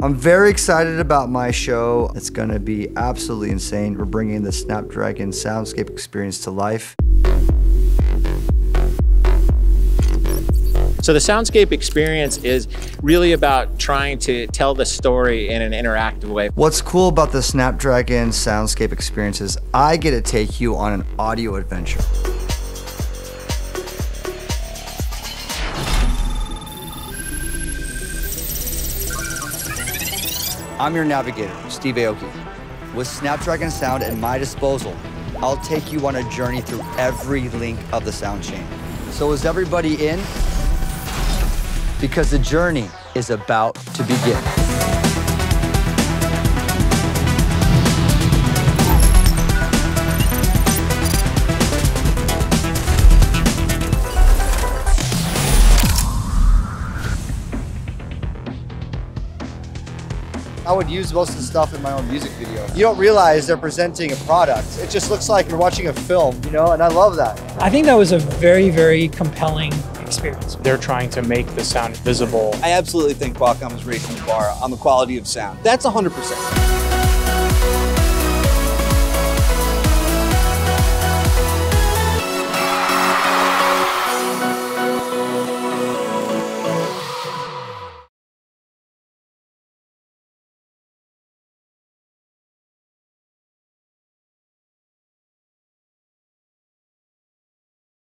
I'm very excited about my show. It's gonna be absolutely insane. We're bringing the Snapdragon soundscape experience to life. So the soundscape experience is really about trying to tell the story in an interactive way. What's cool about the Snapdragon soundscape experience is I get to take you on an audio adventure. I'm your navigator, Steve Aoki. With Snapdragon Sound at my disposal, I'll take you on a journey through every link of the sound chain. So is everybody in? Because the journey is about to begin. I would use most of the stuff in my own music video. You don't realize they're presenting a product. It just looks like you're watching a film, you know, and I love that. I think that was a very, very compelling experience. They're trying to make the sound visible. I absolutely think Qualcomm is raising the bar on the quality of sound. That's 100%.